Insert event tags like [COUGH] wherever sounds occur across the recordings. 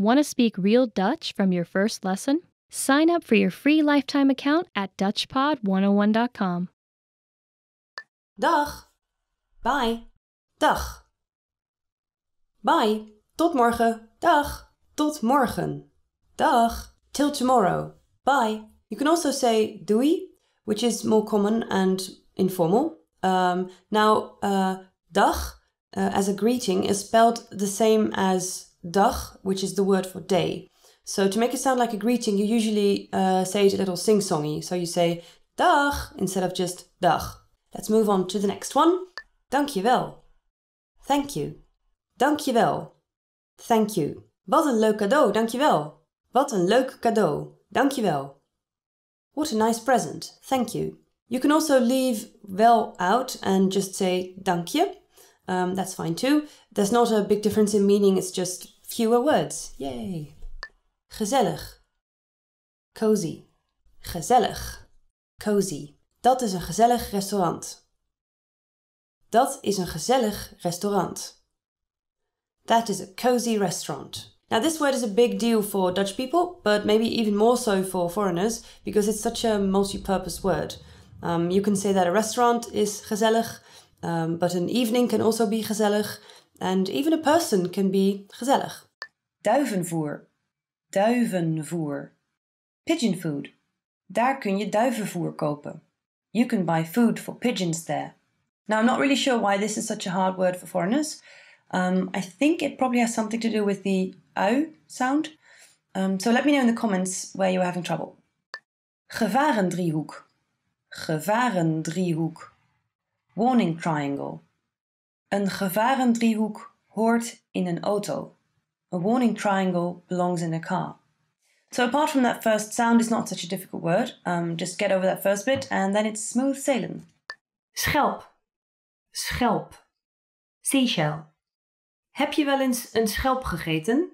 Want to speak real Dutch from your first lesson? Sign up for your free lifetime account at DutchPod101.com. Dag. Bye. Dag. Bye. Tot morgen. Dag. Tot morgen. Dag. Till tomorrow. Bye. You can also say doei, which is more common and informal. Um, now, uh, dag uh, as a greeting is spelled the same as dag, which is the word for day. So to make it sound like a greeting, you usually uh, say it a little sing-songy. So you say dag instead of just dag. Let's move on to the next one. Dankjewel. Thank you. Dankjewel. Thank you. Wat een leuk cadeau, dankjewel. Wat een leuk cadeau, dankjewel. What a nice present, thank you. You can also leave wel out and just say dankje. Um, that's fine too. There's not a big difference in meaning, it's just fewer words. Yay. Gezellig. Cozy. Gezellig. Cozy. Dat is een gezellig restaurant. Dat is een gezellig restaurant. That is a cozy restaurant. Now, this word is a big deal for Dutch people, but maybe even more so for foreigners because it's such a multi purpose word. Um, you can say that a restaurant is gezellig, um, but an evening can also be gezellig, and even a person can be gezellig. Duivenvoer. Duivenvoer. Pigeon food. Daar kun je duivenvoer kopen. You can buy food for pigeons there. Now, I'm not really sure why this is such a hard word for foreigners. Um, I think it probably has something to do with the au sound. Um, so let me know in the comments where you're having trouble. Gevarendriehoek. Gevarendriehoek. Warning triangle. Een gevarendriehoek hoort in een auto. A warning triangle belongs in a car. So apart from that first sound, it's not such a difficult word. Um, just get over that first bit and then it's smooth sailing. Schelp. Schelp. Seashell. Heb je wel eens een schelp gegeten?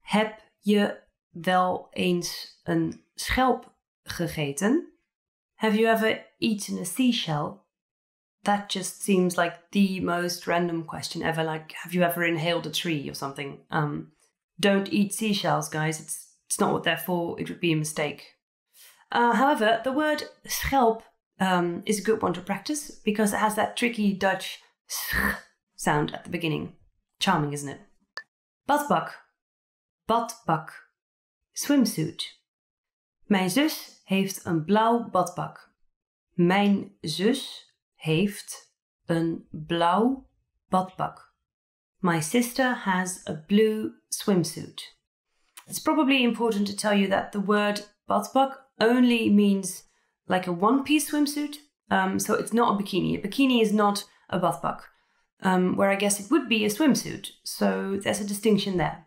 Heb je wel eens een schelp gegeten? Have you ever eaten a seashell? That just seems like the most random question ever. Like, have you ever inhaled a tree or something? Um, don't eat seashells, guys. It's it's not what they're for. It would be a mistake. Uh, however, the word schelp um, is a good one to practice because it has that tricky Dutch sound at the beginning. Charming, isn't it? Badpak. Badpak. Swimsuit. Mijn zus heeft een blauw badpak. Mijn zus heeft een blauw badpak. My sister has a blue swimsuit. It's probably important to tell you that the word badpak only means like a one piece swimsuit. Um, so it's not a bikini. A bikini is not a badpak, um, where I guess it would be a swimsuit. So there's a distinction there.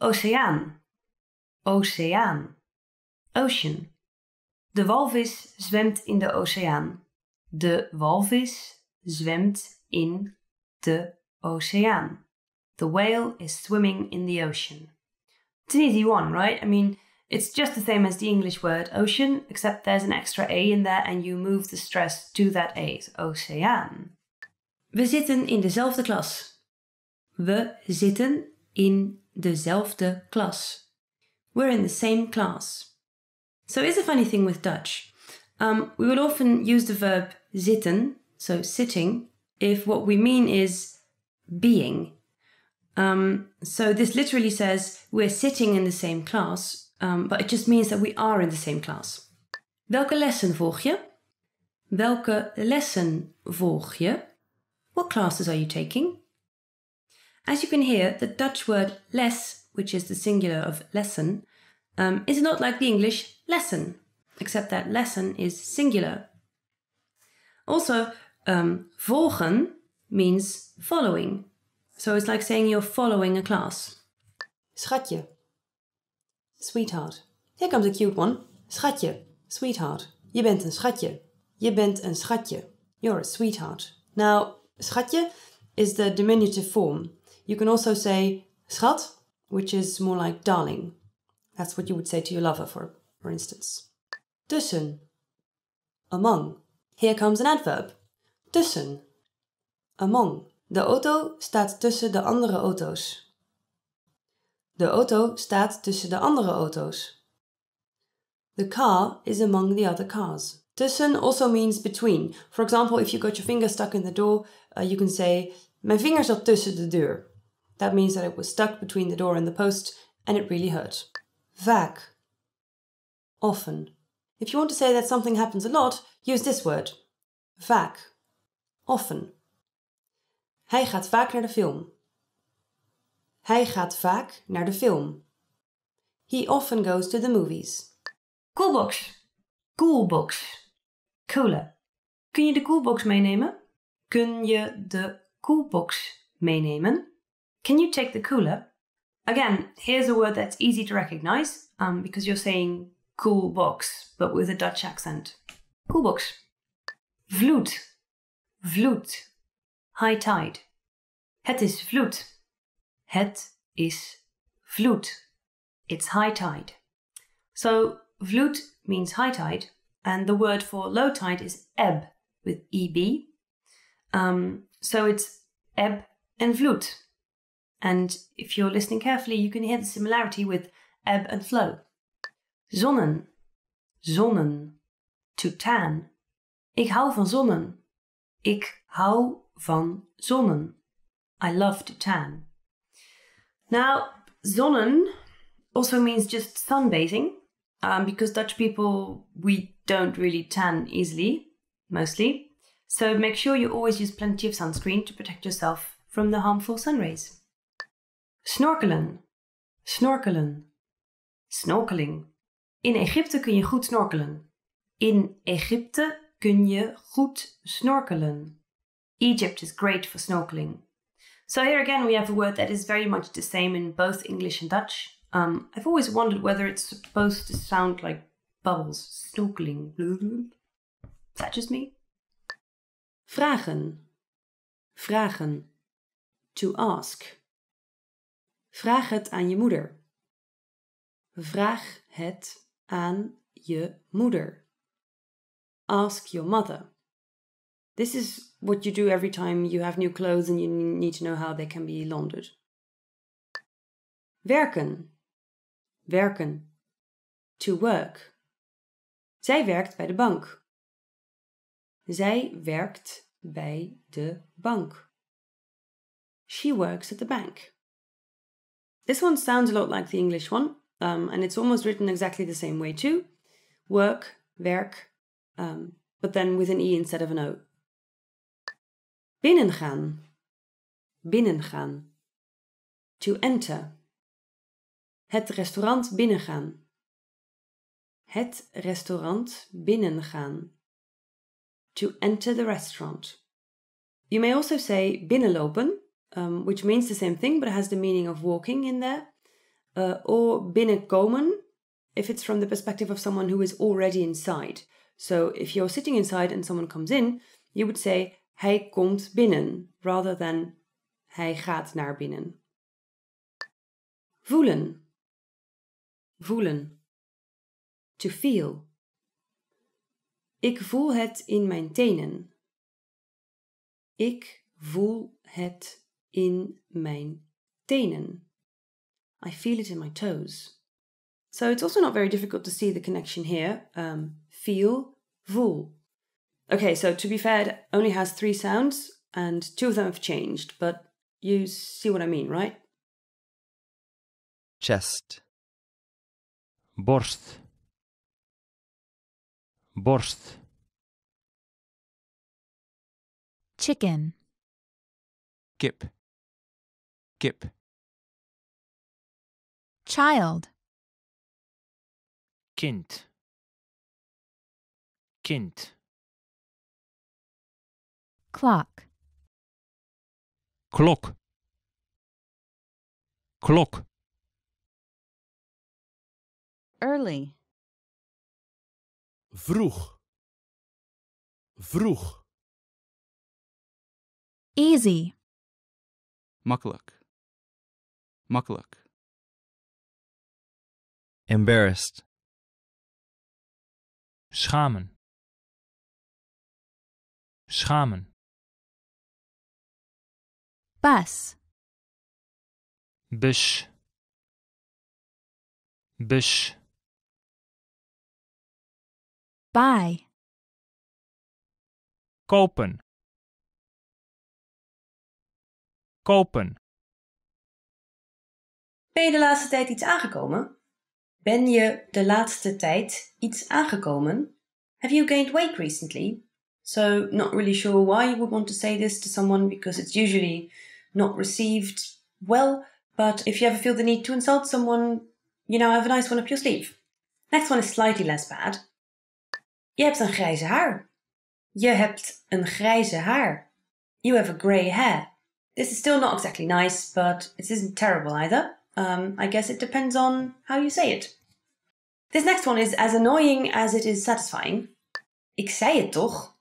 Oceaan. Oceaan. Ocean. De walvis zwemt in de oceaan. De walvis zwemt in de oceaan. The whale is swimming in the ocean. It's an easy one, right? I mean, it's just the same as the English word ocean, except there's an extra A in there and you move the stress to that A. So oceaan. We zitten in dezelfde klas. We zitten in dezelfde klas. We're in the same class. So it's a funny thing with Dutch. Um, we will often use the verb zitten, so sitting, if what we mean is being. Um, so this literally says we're sitting in the same class, um, but it just means that we are in the same class. Welke lessen volg je? Welke lessen volg je? What classes are you taking? As you can hear, the Dutch word les, which is the singular of lesson, um, is not like the English lesson, except that lesson is singular. Also, um, volgen means following. So it's like saying you're following a class. Schatje. Sweetheart. Here comes a cute one. Schatje. Sweetheart. Je bent een schatje. Je bent een schatje. You're a sweetheart. Now, schatje is the diminutive form. You can also say schat, which is more like darling. That's what you would say to your lover, for, for instance. Tussen. Among. Here comes an adverb. Tussen. Among. De auto staat tussen de andere auto's. De auto staat tussen de andere auto's. The car is among the other cars. Tussen also means between. For example, if you got your finger stuck in the door, uh, you can say, Mijn vinger zat tussen de deur. That means that it was stuck between the door and the post and it really hurt. Vaak. Often. If you want to say that something happens a lot, use this word. Vaak. Often. Hij gaat vaak naar de film. Hij gaat vaak naar de film. He often goes to the movies. Coolbox. Coolbox. Cooler. Kun je de coolbox meenemen? Kun je de coolbox meenemen? Can you take the cooler? Again, here's a word that's easy to recognize um, because you're saying cool box, but with a Dutch accent. Cool box. Vloed. Vloed. High tide. Het is vloed. Het is vloed. It's high tide. So, vloed means high tide, and the word for low tide is ebb with eb. Um, so it's ebb and vloed. And if you're listening carefully, you can hear the similarity with ebb and flow. Zonnen, zonnen, to tan. Ik hou van zonnen. Ik hou van zonnen. I love to tan. Now, zonnen also means just sunbathing, um, because Dutch people, we don't really tan easily, mostly. So make sure you always use plenty of sunscreen to protect yourself from the harmful sun rays. Snorkelen, snorkelen, snorkeling. In Egypte kun je goed snorkelen. In Egypte kun je goed snorkelen. Egypt is great for snorkeling. So here again we have a word that is very much the same in both English and Dutch. Um, I've always wondered whether it's supposed to sound like bubbles, snorkeling. Is that just me? Vragen. Vragen. To ask. Vraag het aan je moeder. Vraag het aan je moeder. Ask your mother. This is what you do every time you have new clothes and you need to know how they can be laundered. Werken. Werken. To work. Zij werkt bij de bank. Zij werkt bij de bank. She works at the bank. This one sounds a lot like the English one, um, and it's almost written exactly the same way too. Work, werk, um, but then with an E instead of an O. Binnengaan. Binnengaan. To enter. Het restaurant binnengaan. Het restaurant binnengaan. To enter the restaurant. You may also say binnenlopen, um, which means the same thing but has the meaning of walking in there. Uh, or binnenkomen, if it's from the perspective of someone who is already inside. So if you're sitting inside and someone comes in, you would say hij komt binnen rather than hij gaat naar binnen. Voelen. Voelen. To feel. Ik voel het in mijn tenen. Ik voel het in mijn tenen. I feel it in my toes. So it's also not very difficult to see the connection here. Um, feel, voel. Okay, so to be fair, it only has three sounds, and two of them have changed, but you see what I mean, right? chest borst borst chicken, kip kip child, kind. Kind. Clock, klok klok early, Vroeg. Vroeg. easy, makkelijk. Makkelijk embarrassed, schamen. Schamen. Bus, bus. Bus, buy, kopen, kopen, Ben je de laatste tijd iets aangekomen? Ben je de laatste tijd iets aangekomen? Have you gained weight recently? So, not really sure why you would want to say this to someone because it's usually not received well, but if you ever feel the need to insult someone, you know, have a nice one up your sleeve. Next one is slightly less bad. Je hebt een grijze haar. Je hebt een grijze haar. You have a grey hair. This is still not exactly nice, but it isn't terrible either. Um, I guess it depends on how you say it. This next one is as annoying as it is satisfying. Ik zei het toch?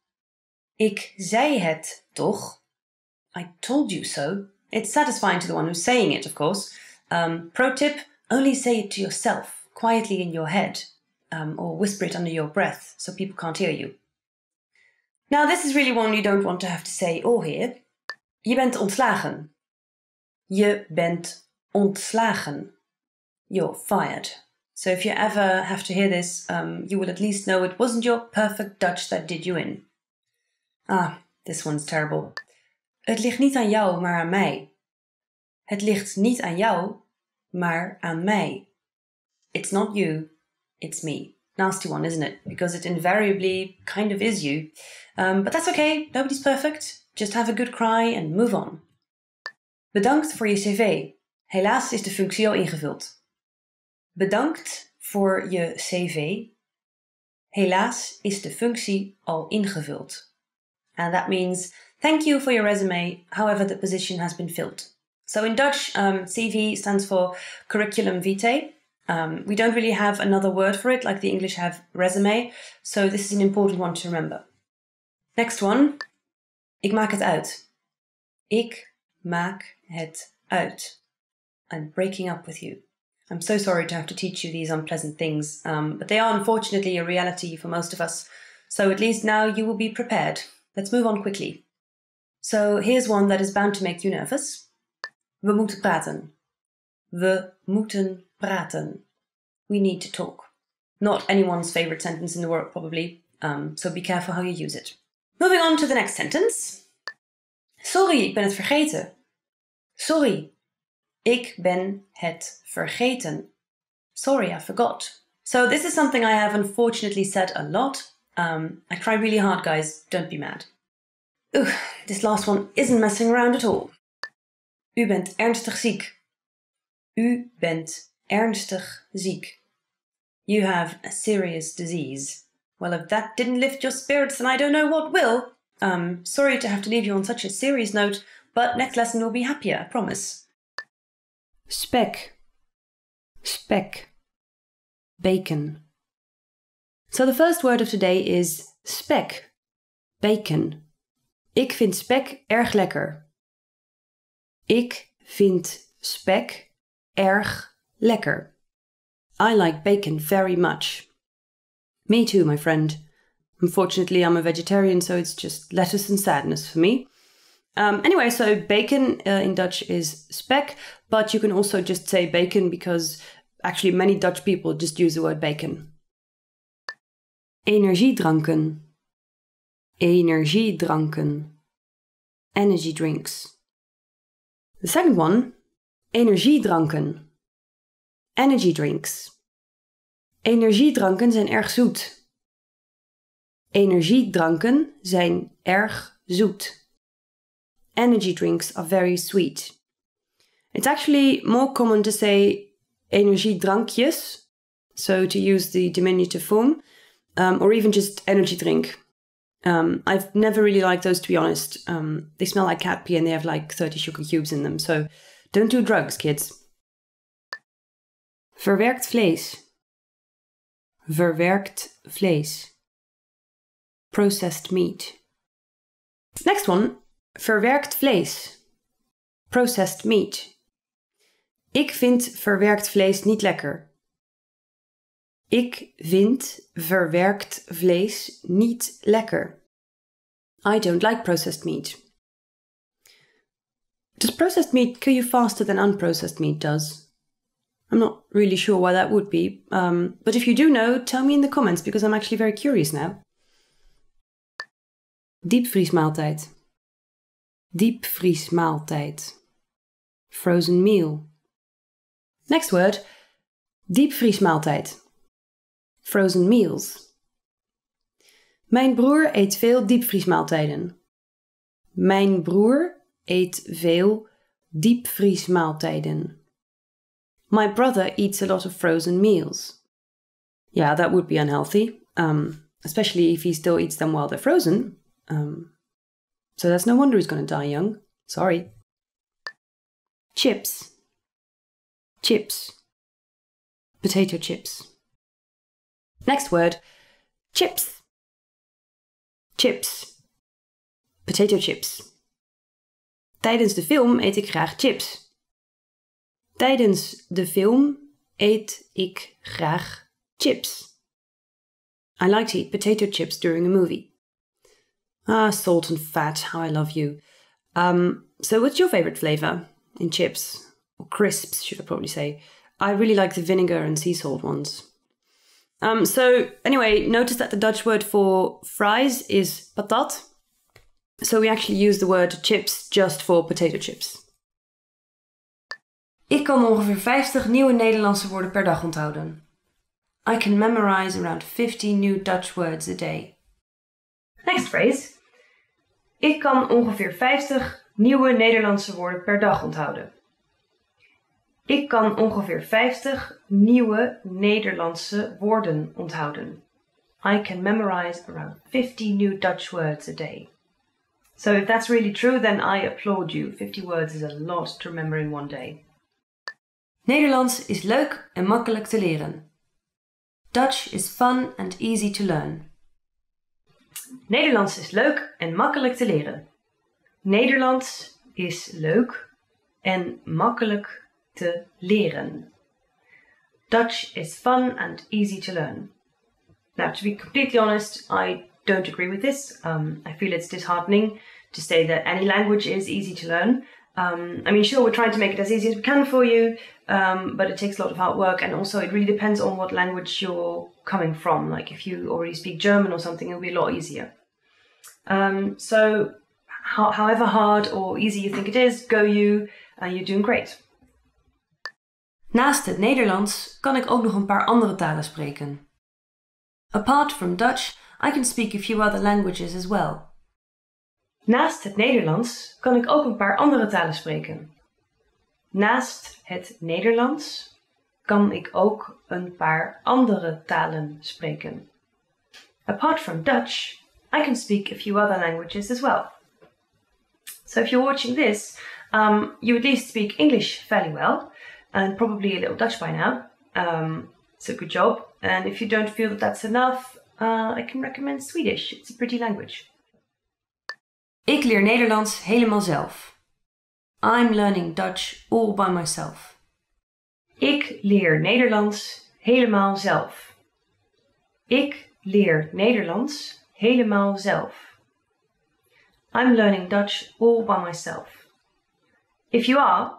Ik zei het toch? I told you so. It's satisfying to the one who's saying it, of course. Um, pro tip only say it to yourself, quietly in your head, um, or whisper it under your breath so people can't hear you. Now, this is really one you don't want to have to say or hear. Je bent ontslagen. Je bent ontslagen. You're fired. So if you ever have to hear this, um, you will at least know it wasn't your perfect Dutch that did you in. Ah, this one's terrible. Het ligt niet aan jou, maar aan mij. Het ligt niet aan jou, maar aan mij. It's not you, it's me. Nasty one, isn't it? Because it invariably kind of is you. Um, but that's okay, nobody's perfect. Just have a good cry and move on. Bedankt voor je cv. Helaas is de functie al ingevuld. Bedankt voor je cv. Helaas is de functie al ingevuld. And that means thank you for your resume, however the position has been filled. So in Dutch, um, CV stands for curriculum vitae. Um, we don't really have another word for it like the English have resume, so this is an important one to remember. Next one. Ik maak het uit. Ik maak het uit. I'm breaking up with you. I'm so sorry to have to teach you these unpleasant things, um, but they are unfortunately a reality for most of us. So at least now you will be prepared. Let's move on quickly. So here's one that is bound to make you nervous. We moeten praten. We moeten praten. We need to talk. Not anyone's favorite sentence in the world, probably, um, so be careful how you use it. Moving on to the next sentence. Sorry, ik ben het vergeten. Sorry, ik ben het vergeten. Sorry, I forgot. So this is something I have unfortunately said a lot. Um, I try really hard, guys. Don't be mad. Ugh, this last one isn't messing around at all. U bent ernstig ziek. U bent ernstig ziek. You have a serious disease. Well, if that didn't lift your spirits, then I don't know what will. Um, sorry to have to leave you on such a serious note, but next lesson will be happier, I promise. Spek. Spek. Bacon. So the first word of today is spek. Bacon. Ik vind spek erg lekker. Ik vind spek erg lekker. I like bacon very much. Me too, my friend. Unfortunately, I'm a vegetarian, so it's just lettuce and sadness for me. Um, anyway, so bacon uh, in Dutch is spek, but you can also just say bacon because actually many Dutch people just use the word bacon. Energiedranken. Energiedranken. Energy drinks. The second one, energiedranken. Energy drinks. Energiedranken zijn erg zoet. Energiedranken zijn erg zoet. Energy drinks are very sweet. It's actually more common to say energiedrankjes, so to use the diminutive form, um, or even just energy drink. Um, I've never really liked those to be honest. Um, they smell like cat pee and they have like 30 sugar cubes in them, so don't do drugs, kids. Verwerkt vlees. Verwerkt vlees. Processed meat. Next one. Verwerkt vlees. Processed meat. Ik vind verwerkt vlees niet lekker. Ik vind verwerkt vlees niet lekker. I don't like processed meat. Does processed meat kill you faster than unprocessed meat does? I'm not really sure why that would be, um, but if you do know, tell me in the comments because I'm actually very curious now. Diepvriesmaaltijd. Diepvriesmaaltijd. Frozen meal. Next word. Diepvriesmaaltijd. Frozen meals. Mijn broer eet veel diepvriesmaaltijden. Mijn broer eet veel diepvriesmaaltijden. My brother eats a lot of frozen meals. Yeah, that would be unhealthy, um, especially if he still eats them while they're frozen. Um, so that's no wonder he's going to die young. Sorry. Chips. Chips. Potato chips. Next word. Chips. Chips. Potato chips. Tijdens de film eet ik graag chips. Tijdens de film eet ik graag chips. I like to eat potato chips during a movie. Ah, salt and fat, how I love you. Um, so what's your favorite flavor in chips? Or crisps, should I probably say. I really like the vinegar and sea salt ones. Um, so anyway, notice that the Dutch word for fries is patat. So we actually use the word chips just for potato chips. Ik kan ongeveer 50 nieuwe Nederlandse woorden per dag onthouden. I can memorize around 50 new Dutch words a day. Next phrase. Ik kan ongeveer 50 nieuwe Nederlandse woorden per dag onthouden. Ik kan ongeveer 50 nieuwe Nederlandse woorden onthouden. I can memorize around 50 new Dutch words a day. So if that's really true, then I applaud you. 50 words is a lot to remember in one day. Nederlands is leuk en makkelijk te leren. Dutch is fun and easy to learn. Nederlands is leuk en makkelijk te leren. Nederlands is leuk en makkelijk te leren. Dutch is fun and easy to learn. Now, to be completely honest, I don't agree with this. Um, I feel it's disheartening to say that any language is easy to learn. Um, I mean, sure, we're trying to make it as easy as we can for you, um, but it takes a lot of hard work, and also it really depends on what language you're coming from. Like, if you already speak German or something, it'll be a lot easier. Um, so, ho- however hard or easy you think it is, go you, uh, you're doing great. Naast het Nederlands kan ik ook nog een paar andere talen spreken. Apart from Dutch, I can speak a few other languages as well. Naast het Nederlands kan ik ook een paar andere talen spreken. Naast het Nederlands kan ik ook een paar andere talen spreken. Apart from Dutch, I can speak a few other languages as well. So if you're watching this, um, you at least speak English fairly well, and probably a little Dutch by now. Um, so good job. And if you don't feel that that's enough, uh, I can recommend Swedish. It's a pretty language. Ik leer Nederlands helemaal zelf. I'm learning Dutch all by myself. Ik leer Nederlands helemaal zelf. Ik leer Nederlands helemaal zelf. I'm learning Dutch all by myself. If you are,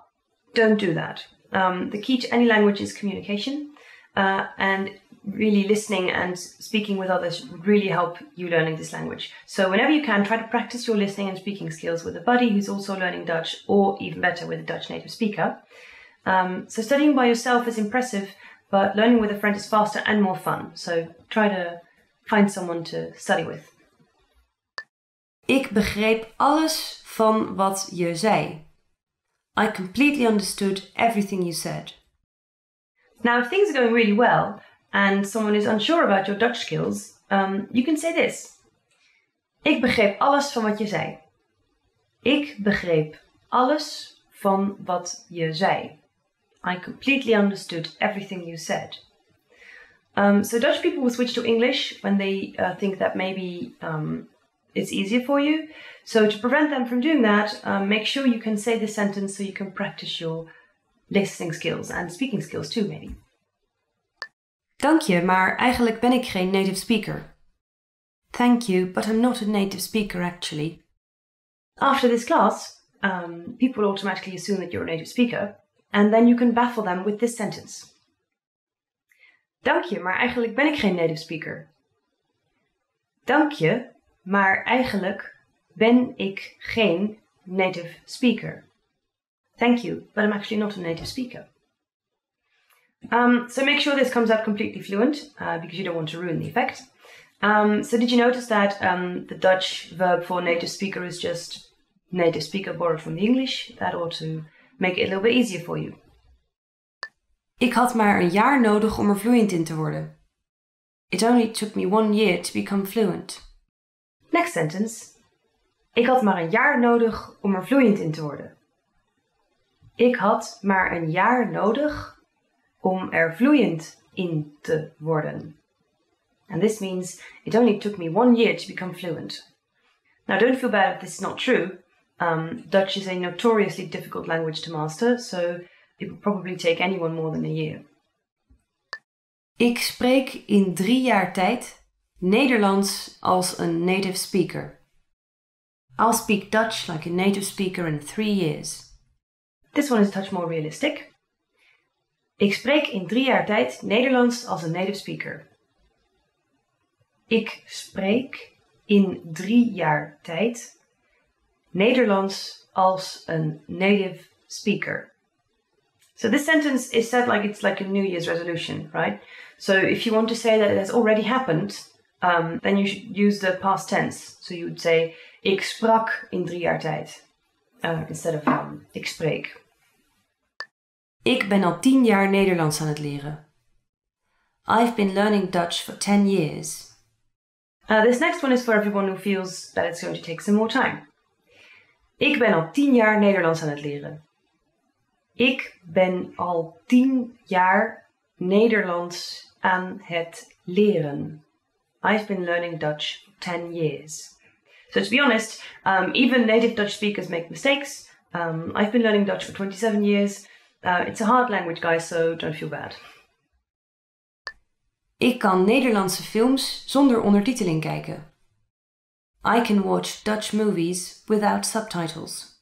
don't do that. Um, the key to any language is communication, uh, and really listening and speaking with others would really help you learning this language. So whenever you can, try to practice your listening and speaking skills with a buddy who's also learning Dutch, or even better, with a Dutch native speaker. Um, so studying by yourself is impressive, but learning with a friend is faster and more fun. So try to find someone to study with. Ik begreep alles van wat je zei. I completely understood everything you said. Now, if things are going really well and someone is unsure about your Dutch skills, um, you can say this. Ik begreep alles van wat je zei. Ik begreep alles van wat je zei. I completely understood everything you said. Um, so Dutch people will switch to English when they uh, think that maybe um, it's easier for you. So to prevent them from doing that, um, make sure you can say this sentence so you can practice your listening skills and speaking skills too, maybe. Dank je, maar eigenlijk ben ik geen native speaker. Thank you, but I'm not a native speaker actually. After this class, um, people automatically assume that you're a native speaker, and then you can baffle them with this sentence. Dank je, maar eigenlijk ben ik geen native speaker. Dank je, maar eigenlijk ben ik geen native speaker. Thank you, but I'm actually not a native speaker. Um, so make sure this comes out completely fluent uh, because you don't want to ruin the effect. Um, so did you notice that um, the Dutch verb for native speaker is just native speaker borrowed from the English? That ought to make it a little bit easier for you. Ik had maar een jaar nodig om er fluent in te worden. It only took me one year to become fluent. Next sentence. Ik had maar een jaar nodig om er fluent in te worden. Ik had maar een jaar nodig om er fluent in te worden. And this means it only took me one year to become fluent. Now, don't feel bad if this is not true. Um, Dutch is a notoriously difficult language to master, so it will probably take anyone more than a year. Ik spreek in drie jaar tijd Nederlands als een native speaker. I'll speak Dutch like a native speaker in three years. This one is a touch more realistic. Ik spreek in drie jaar tijd Nederlands als een native speaker. Ik spreek in drie jaar tijd Nederlands als een native speaker. So this sentence is said like it's like a New Year's resolution, right? So if you want to say that it has already happened, um, then you should use the past tense. So you would say, ik sprak in drie jaar tijd. Uh, instead of um, ik spreek. Ik ben al tien jaar Nederlands aan het leren. I've been learning Dutch for 10 years. Uh, this next one is for everyone who feels that it's going to take some more time. Ik ben al tien jaar Nederlands aan het leren. Ik ben al tien jaar Nederlands aan het leren. I've been learning Dutch for 10 years. So to be honest, um, even native Dutch speakers make mistakes. Um, I've been learning Dutch for 27 years. Uh, it's a hard language, guys, so don't feel bad. Ik kan Nederlandse films zonder ondertiteling kijken. I can watch Dutch movies without subtitles.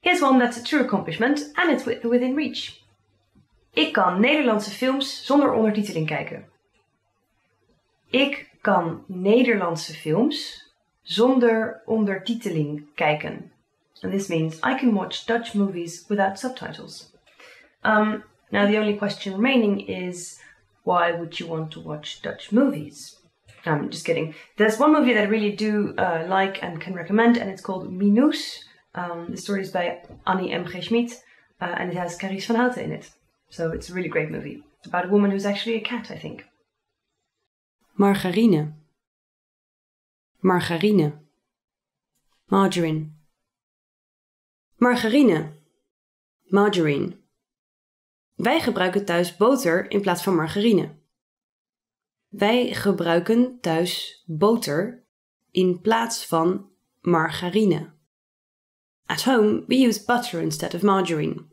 Here's one that's a true accomplishment and it's within reach. Ik kan Nederlandse films zonder ondertiteling kijken. Ik kan Nederlandse films zonder ondertiteling kijken. And this means I can watch Dutch movies without subtitles. Um, now, the only question remaining is why would you want to watch Dutch movies? I'm just kidding. There's one movie that I really do uh, like and can recommend, and it's called Minoes. Um, the story is by Annie M. G. Schmidt, uh, and it has Carice van Houten in it. So it's a really great movie. It's about a woman who's actually a cat, I think. Margarine. Margarine. Margarine. Margarine. Margarine. Wij gebruiken thuis boter in plaats van margarine. Wij gebruiken thuis boter in plaats van margarine. At home, we use butter instead of margarine.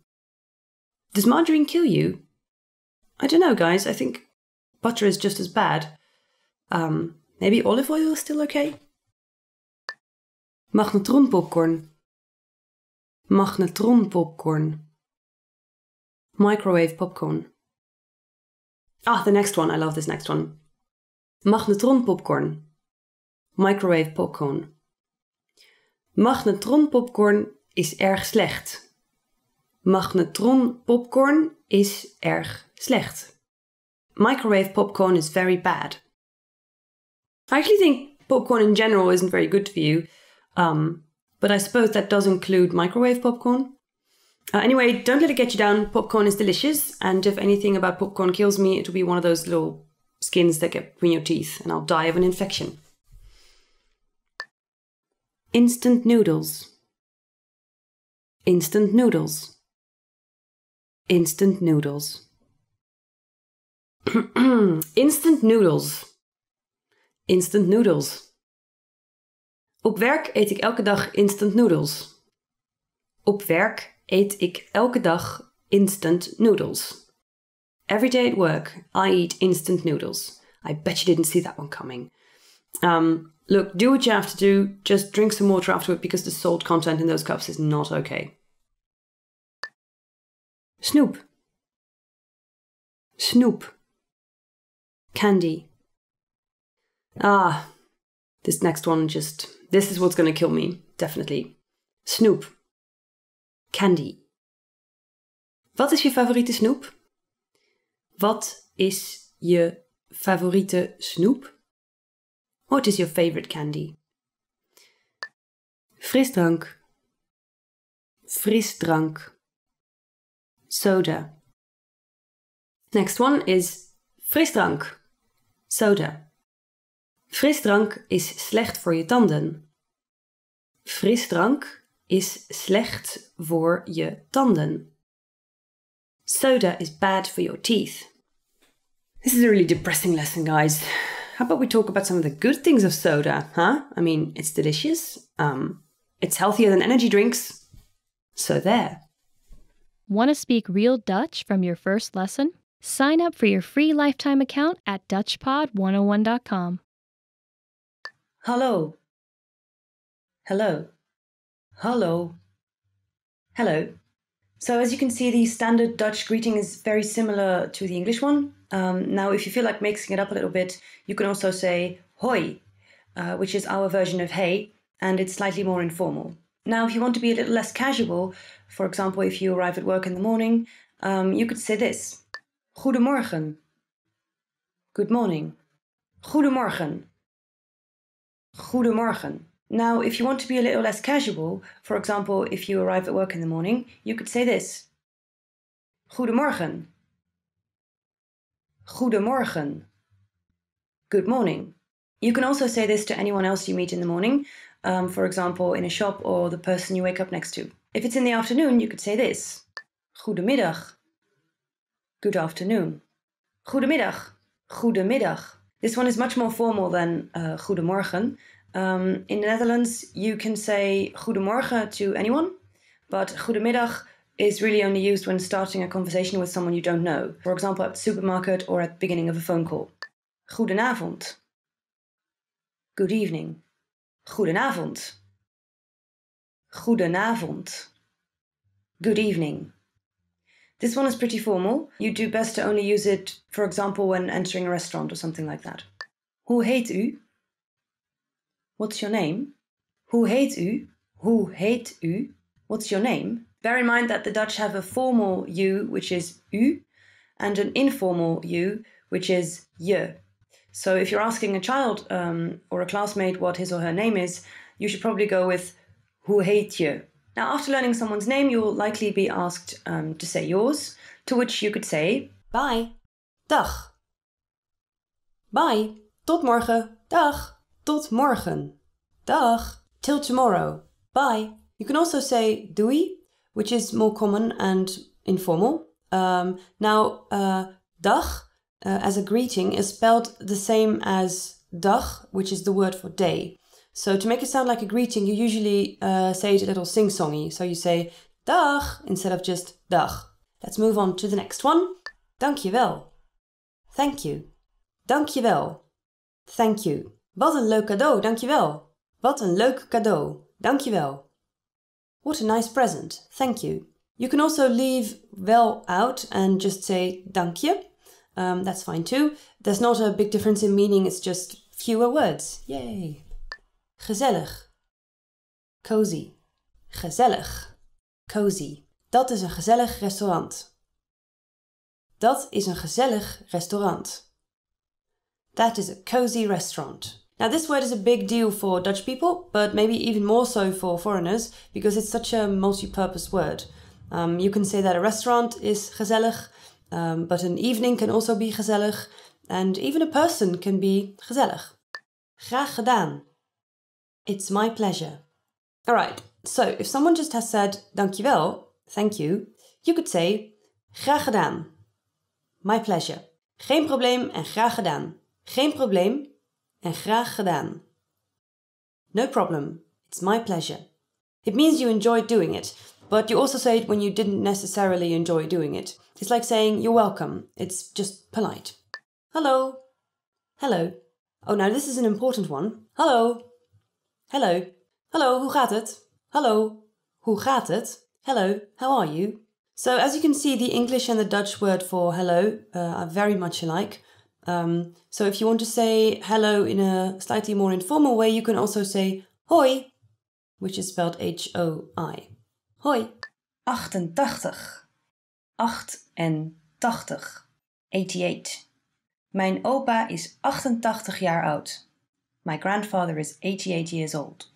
Does margarine kill you? I don't know, guys. I think butter is just as bad. Um, maybe olive oil is still okay? Magnetron popcorn. Magnetron popcorn. Microwave popcorn. Ah, the next one. I love this next one. Magnetron popcorn. Microwave popcorn. Magnetron popcorn is erg slecht. Magnetron popcorn is erg slecht. Microwave popcorn is very bad. I actually think popcorn in general isn't very good for you, um, but I suppose that does include microwave popcorn. Uh, anyway, don't let it get you down. Popcorn is delicious, and if anything about popcorn kills me, it'll be one of those little skins that get between your teeth, and I'll die of an infection. Instant noodles. Instant noodles. Instant noodles. [CLEARS THROAT] Instant noodles. Instant noodles. Op werk eet ik elke dag instant noodles. Op werk eet ik elke dag instant noodles. Every day at work, I eat instant noodles. I bet you didn't see that one coming. Um, look, do what you have to do. Just drink some water afterward because the salt content in those cups is not okay. Snoep. Snoep. Candy. Ah, this next one just. This is what's gonna kill me, definitely. Snoep. Candy. Wat is je favoriete snoep? Wat is je favoriete snoep? What is your favorite candy? Frisdrank. Frisdrank. Soda. Next one is frisdrank. Soda. Frisdrank is slecht voor je tanden. Frisdrank is slecht voor je tanden. Soda is bad for your teeth. This is a really depressing lesson, guys. How about we talk about some of the good things of soda, huh? I mean, it's delicious. Um, it's healthier than energy drinks. So there. Want to speak real Dutch from your first lesson? Sign up for your free lifetime account at DutchPod101.com. Hallo. Hello. Hallo. Hello. So as you can see, the standard Dutch greeting is very similar to the English one. Um, now, if you feel like mixing it up a little bit, you can also say hoi, uh, which is our version of hey, and it's slightly more informal. Now, if you want to be a little less casual, for example, if you arrive at work in the morning, um, you could say this Goedemorgen. Good morning. Goedemorgen. Goedemorgen. Now, if you want to be a little less casual, for example, if you arrive at work in the morning, you could say this Goedemorgen. Goedemorgen. Good morning. You can also say this to anyone else you meet in the morning, um, for example, in a shop or the person you wake up next to. If it's in the afternoon, you could say this Goedemiddag. Good afternoon. Goedemiddag. Goedemiddag. This one is much more formal than uh, Goedemorgen. Um, in the Netherlands, you can say Goedemorgen to anyone, but Goedemiddag is really only used when starting a conversation with someone you don't know. For example, at the supermarket or at the beginning of a phone call. Goedenavond. Good evening. Goedenavond. Goedenavond. Good evening. This one is pretty formal. You do best to only use it, for example, when entering a restaurant or something like that. Hoe heet u? What's your name? Hoe heet u? Hoe heet u? What's your name? Bear in mind that the Dutch have a formal u, which is u, and an informal u, which is je. So if you're asking a child um, or a classmate what his or her name is, you should probably go with hoe heet je? Now, after learning someone's name, you'll likely be asked um, to say yours, to which you could say bye, dag. Bye, tot morgen, dag, tot morgen, dag, till tomorrow, bye. You can also say doei, which is more common and informal. Um, now, uh, dag uh, as a greeting is spelled the same as dag, which is the word for day. So to make it sound like a greeting, you usually uh, say it a little sing-songy. So you say dag instead of just dag. Let's move on to the next one. Dankjewel. Thank you. Dankjewel. Thank you. Wat een leuk cadeau, dankjewel. Wat een leuk cadeau, dankjewel. What a nice present, thank you. You can also leave wel out and just say dankje. Um, that's fine too. There's not a big difference in meaning, it's just fewer words. Yay. Gezellig. Cozy. Gezellig. Cozy. Dat is een gezellig restaurant. Dat is een gezellig restaurant. That is a cozy restaurant. Now, this word is a big deal for Dutch people, but maybe even more so for foreigners because it's such a multi purpose word. Um, you can say that a restaurant is gezellig, um, but an evening can also be gezellig, and even a person can be gezellig. Graag gedaan. It's my pleasure. All right, so if someone just has said dankjewel, thank you, you could say graag gedaan. My pleasure. Geen probleem en graag gedaan. Geen probleem en graag gedaan. No problem. It's my pleasure. It means you enjoyed doing it, but you also say it when you didn't necessarily enjoy doing it. It's like saying you're welcome. It's just polite. Hello. Hello. Oh, now this is an important one. Hello. Hello. Hello, hoe gaat het? Hello. Hoe gaat het? Hello, how are you? So, as you can see, the English and the Dutch word for hello uh, are very much alike. Um, so, if you want to say hello in a slightly more informal way, you can also say hoi, which is spelled H O I. Hoi. 88. 88. 88. Mijn opa is 88 jaar oud. My grandfather is 88 years old.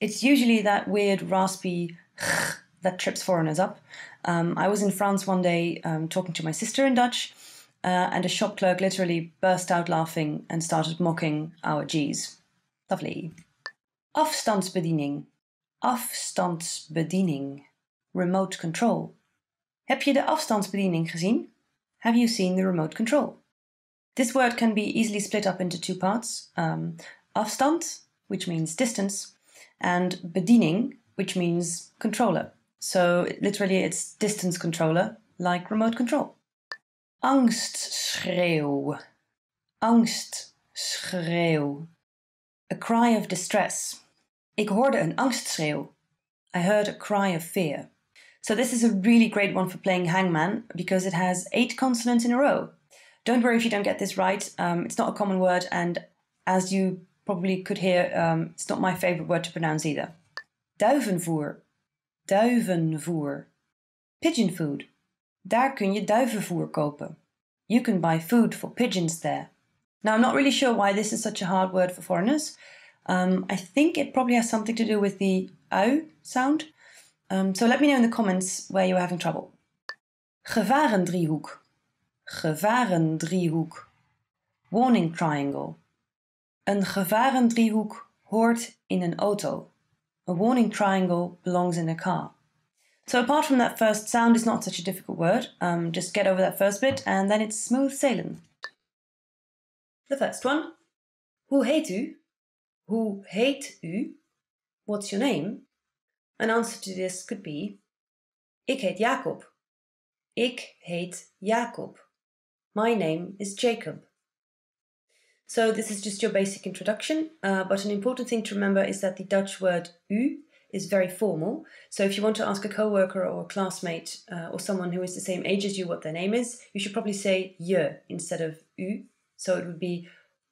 It's usually that weird raspy [LAUGHS] that trips foreigners up. Um, I was in France one day um, talking to my sister in Dutch, uh, and a shop clerk literally burst out laughing and started mocking our G's. Lovely. Afstandsbediening. Afstandsbediening. Remote control. Heb je de afstandsbediening gezien? Have you seen the remote control? This word can be easily split up into two parts. Um, afstand, which means distance, and bediening, which means controller. So literally it's distance controller, like remote control. Angstschreeuw. Angstschreeuw. A cry of distress. Ik hoorde een angstschreeuw. I heard a cry of fear. So this is a really great one for playing hangman because it has eight consonants in a row. Don't worry if you don't get this right. Um, it's not a common word, and as you probably could hear, um, it's not my favorite word to pronounce either. Duivenvoer. Duivenvoer. Pigeon food. Daar kun je duivenvoer kopen. You can buy food for pigeons there. Now, I'm not really sure why this is such a hard word for foreigners. Um, I think it probably has something to do with the au sound. Um, so let me know in the comments where you're having trouble. Gevarendriehoek. Gevarendriehoek. Warning triangle. Een gevarendriehoek hoort in een auto. A warning triangle belongs in a car. So apart from that first sound, it's not such a difficult word. Um, just get over that first bit and then it's smooth sailing. The first one. Hoe heet u? Hoe heet u? What's your name? An answer to this could be Ik heet Jacob. Ik heet Jacob. My name is Jacob. So this is just your basic introduction, uh, but an important thing to remember is that the Dutch word u is very formal. So if you want to ask a coworker or a classmate uh, or someone who is the same age as you what their name is, you should probably say je instead of u. So it would be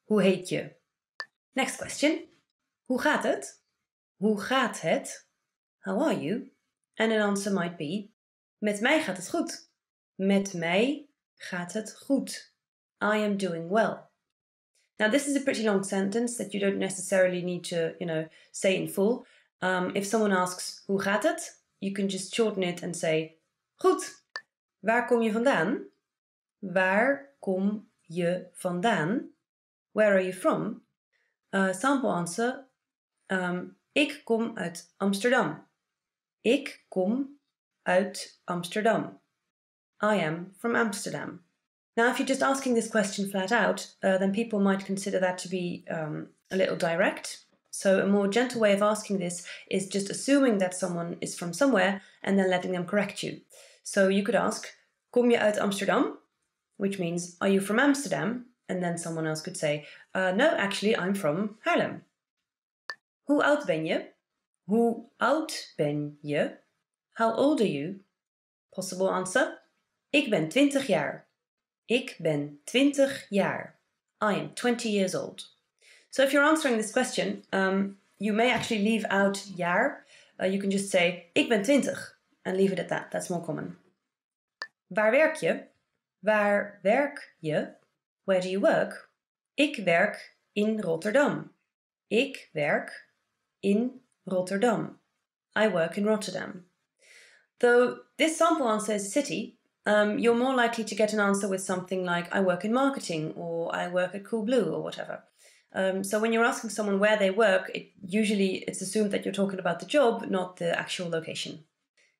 hoe heet je? Next question. Hoe gaat het? Hoe gaat het? How are you? And an answer might be Met mij gaat het goed. Met mij gaat het goed. I am doing well. Now, this is a pretty long sentence that you don't necessarily need to, you know, say in full. Um, if someone asks, hoe gaat het? You can just shorten it and say, goed. Waar kom je vandaan? Waar kom je vandaan? Where are you from? Uh, sample answer. Um, ik kom uit Amsterdam. Ik kom uit Amsterdam. I am from Amsterdam. Now, if you're just asking this question flat out, uh, then people might consider that to be um, a little direct. So, a more gentle way of asking this is just assuming that someone is from somewhere and then letting them correct you. So, you could ask, Kom je uit Amsterdam? Which means, Are you from Amsterdam? And then someone else could say, uh, No, actually, I'm from Haarlem. Hoe oud ben je? Hoe oud ben je? How old are you? Possible answer? Ik ben 20 jaar. Ik ben 20 jaar. I am 20 years old. So if you're answering this question, um, you may actually leave out jaar. Uh, you can just say, ik ben 20 and leave it at that. That's more common. Waar werk je? Waar werk je? Where do you work? Ik werk in Rotterdam. Ik werk in Rotterdam. I work in Rotterdam. Though this sample answer is city, um, you're more likely to get an answer with something like I work in marketing or I work at Coolblue or whatever. Um, so when you're asking someone where they work, it, usually it's assumed that you're talking about the job, not the actual location.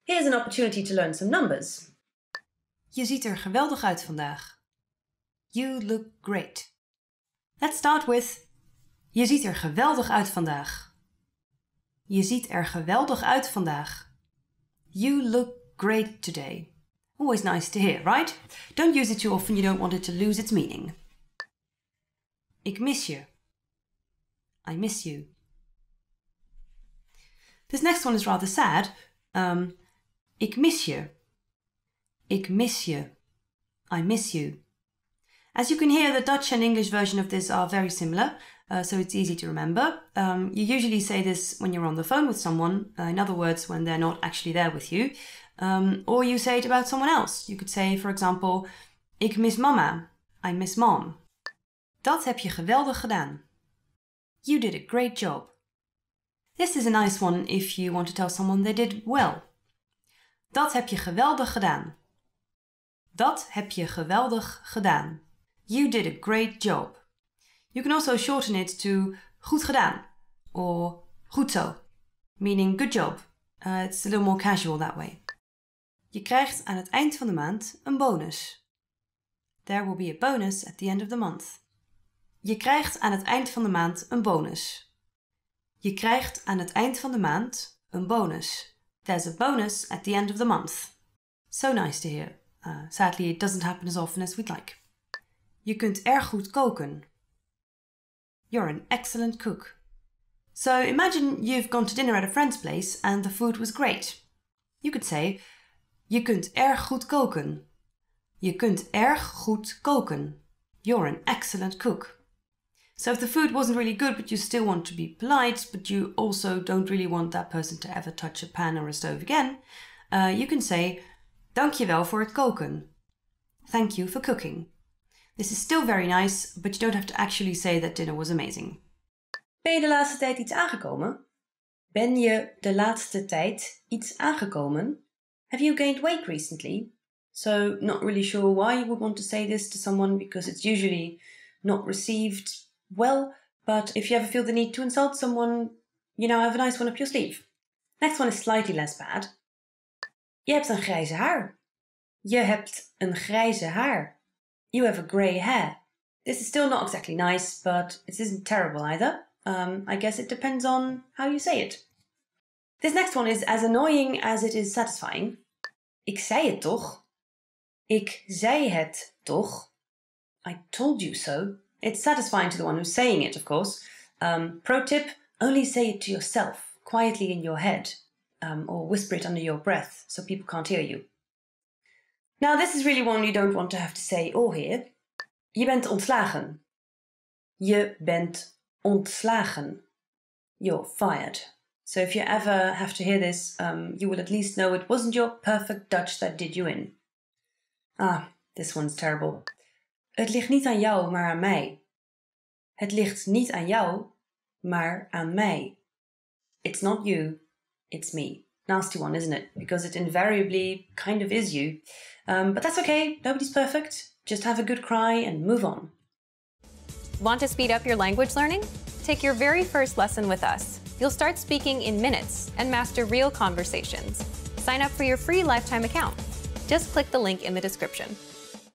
Here's an opportunity to learn some numbers. Je ziet er geweldig uit vandaag. You look great. Let's start with Je ziet er geweldig uit vandaag. Je ziet er geweldig uit vandaag. You look great today. Always nice to hear, right? Don't use it too often, you don't want it to lose its meaning. Ik mis je. I miss you. This next one is rather sad. Um, ik mis je. Ik mis je. I miss you. As you can hear, the Dutch and English version of this are very similar, uh, so it's easy to remember. Um, you usually say this when you're on the phone with someone, uh, in other words, when they're not actually there with you, um, or you say it about someone else. You could say, for example, Ik mis mama. I miss mom. Dat heb je geweldig gedaan. You did a great job. This is a nice one if you want to tell someone they did well. Dat heb je geweldig gedaan. Dat heb je geweldig gedaan. You did a great job. You can also shorten it to goed gedaan or goed zo, meaning good job. Uh, it's a little more casual that way. Je krijgt aan het eind van de maand een bonus. There will be a bonus at the end of the month. Je krijgt aan het eind van de maand een bonus. Je krijgt aan het eind van de maand een bonus. There's a bonus at the end of the month. So nice to hear. Uh, sadly, it doesn't happen as often as we'd like. Je kunt erg goed koken. You're an excellent cook. So imagine you've gone to dinner at a friend's place and the food was great. You could say, Je kunt erg goed koken. Je kunt erg goed koken. You're an excellent cook. So if the food wasn't really good, but you still want to be polite, but you also don't really want that person to ever touch a pan or a stove again, uh, you can say, Dankjewel voor het koken. Thank you for cooking. This is still very nice, but you don't have to actually say that dinner was amazing. Ben je de laatste tijd iets aangekomen? Ben je de laatste tijd iets aangekomen? Have you gained weight recently? So, not really sure why you would want to say this to someone because it's usually not received well, but if you ever feel the need to insult someone, you know, have a nice one up your sleeve. Next one is slightly less bad. Je hebt een grijze haar. Je hebt een grijze haar. You have a grey hair. This is still not exactly nice, but it isn't terrible either. Um, I guess it depends on how you say it. This next one is as annoying as it is satisfying. Ik zei het toch? Ik zei het toch? I told you so. It's satisfying to the one who's saying it, of course. Um, pro tip only say it to yourself, quietly in your head, um, or whisper it under your breath so people can't hear you. Now, this is really one you don't want to have to say or hear. Je bent ontslagen. Je bent ontslagen. You're fired. So if you ever have to hear this, um, you will at least know it wasn't your perfect Dutch that did you in. Ah, this one's terrible. Het ligt niet aan jou, maar aan mij. Het ligt niet aan jou, maar aan mij. It's not you, it's me. Nasty one, isn't it? Because it invariably kind of is you. Um, but that's okay, nobody's perfect. Just have a good cry and move on. Want to speed up your language learning? Take your very first lesson with us. You'll start speaking in minutes and master real conversations. Sign up for your free lifetime account. Just click the link in the description.